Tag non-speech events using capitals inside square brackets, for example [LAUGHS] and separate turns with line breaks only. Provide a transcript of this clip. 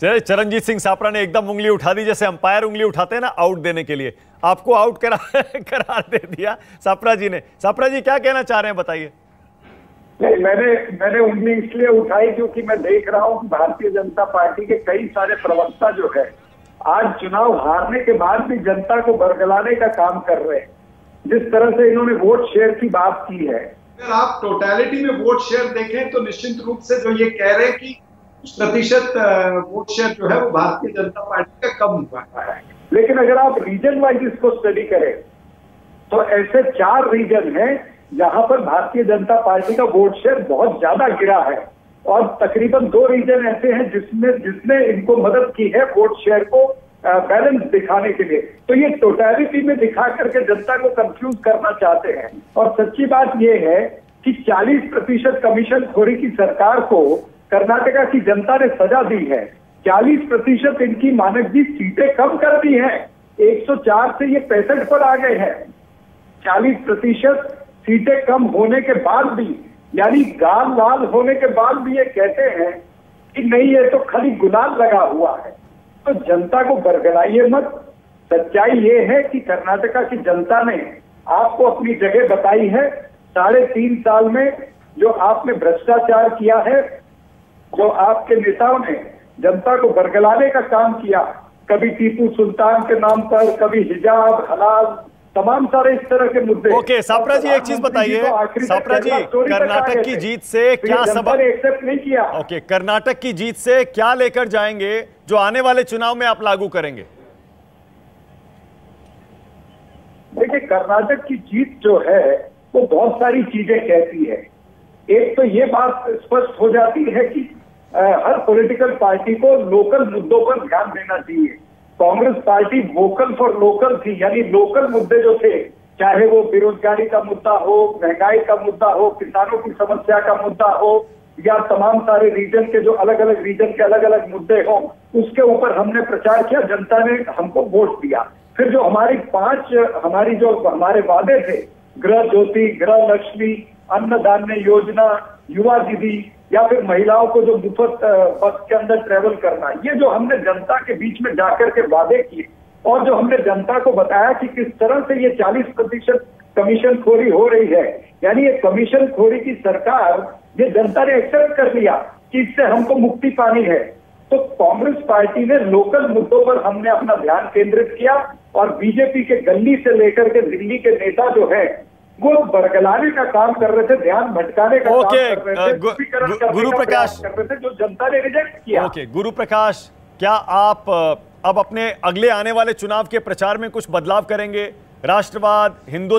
चरणजीत सिंह सापरा ने एकदम उंगली उठा दी जैसे अंपायर उंगली उठाते हैं ना आउट देने के लिए। आपको आउट करा [LAUGHS] करार दे दिया सापरा जी ने। सापरा जी क्या कहना चाह रहे हैं बताइए।
नहीं मैंने मैंने उंगली इसलिए उठाई क्योंकि मैं देख रहा हूँ भारतीय जनता पार्टी के कई सारे प्रवक्ता जो है आज चुनाव हारने के बाद भी जनता को बरगलाने का काम कर रहे हैं। जिस तरह से इन्होंने वोट शेयर की बात की है।
अगर आप टोटलिटी में वोट शेयर देखें तो निश्चित रूप से जो ये कह रहे हैं कि प्रतिशत वोट शेयर जो है वो भारतीय जनता पार्टी का कम हुआ है।
लेकिन अगर आप रीजन वाइज इसको स्टडी करें तो ऐसे चार रीजन हैं, जहाँ पर भारतीय जनता पार्टी का वोट शेयर बहुत ज़्यादा गिरा है। और तकरीबन दो रीजन ऐसे हैं जिसमें, जिसने इनको मदद की है वोट शेयर को बैलेंस दिखाने के लिए। तो ये टोटैलिटी में दिखा करके जनता को कंफ्यूज करना चाहते हैं। और सच्ची बात ये है कि 40 प्रतिशत कमीशन खोरी की सरकार को कर्नाटका की जनता ने सजा दी है। 40 प्रतिशत इनकी मानक जी सीटें कम कर दी है। 104 से ये पैंसठ पर आ गए हैं। 40 प्रतिशत सीटें कम होने के बाद भी, यानी गाल लाल होने के बाद भी ये कहते हैं कि नहीं, ये तो खाली गुलाल लगा हुआ है। तो जनता को बरगलाइए मत। सच्चाई ये है कि कर्नाटका की जनता ने आपको अपनी जगह बताई है। साढ़े तीन साल में जो आपने भ्रष्टाचार किया है आपके नेताओं ने जनता को बरगलाने का काम किया कभी टीपू सुल्तान के नाम पर कभी हिजाब हलाल तमाम सारे इस तरह के मुद्दे।
ओके सापरा जी एक चीज़ बताइए। सापरा जी कर्नाटक की जीत से
तो
क्या सबक
एक्सेप्ट नहीं किया।
ओके कर्नाटक की जीत से क्या लेकर जाएँगे जो आने वाले चुनाव में आप लागू करेंगे?
देखिए कर्नाटक की जीत जो है वो बहुत सारी चीज़ें कहती है। एक तो ये बात स्पष्ट हो जाती है कि हर पॉलिटिकल पार्टी को लोकल मुद्दों पर ध्यान देना चाहिए। Congress party vocal for local थी, यानी लोकल मुद्दे जो थे, चाहे वो बेरोजगारी का मुद्दा हो, महँगाई का मुद्दा हो, किसानों की समस्या का मुद्दा हो, या तमाम सारे रीजन के जो अलग अलग रीजन के अलग अलग मुद्दे हो, उसके ऊपर हमने प्रचार किया, जनता ने हमको वोट दिया। फिर जो हमारी पाँच, हमारी जो, हमारे वादे थे गृह ज्योति गृह लक्ष्मी अन्नधान्य योजना, युवा दीदी या फिर महिलाओं को जो मुफ़्त बस के अंदर ट्रेवल करना, ये जो हमने जनता के बीच में जाकर के वादे किए और जो हमने जनता को बताया कि किस तरह से ये 40 प्रतिशत कमीशन खोरी हो रही है, यानी ये कमीशन खोरी की सरकार, ये जनता ने एक्सेप्ट कर लिया कि इससे हमको मुक्ति पानी है। तो कांग्रेस पार्टी ने लोकल मुद्दों पर हमने अपना ध्यान केंद्रित किया और बीजेपी के गली से लेकर के दिल्ली के नेता जो है वो बरगलाने का काम कर रहे थे ध्यान भटकाने का
ओके
काम कर रहे थे
गु, गु, गुरु प्रकाश
कर रहे थे जो जनता ने रिजेक्ट किया।
ओके गुरु प्रकाश क्या आप अब अपने अगले आने वाले चुनाव के प्रचार में कुछ बदलाव करेंगे? राष्ट्रवाद हिंदुत्व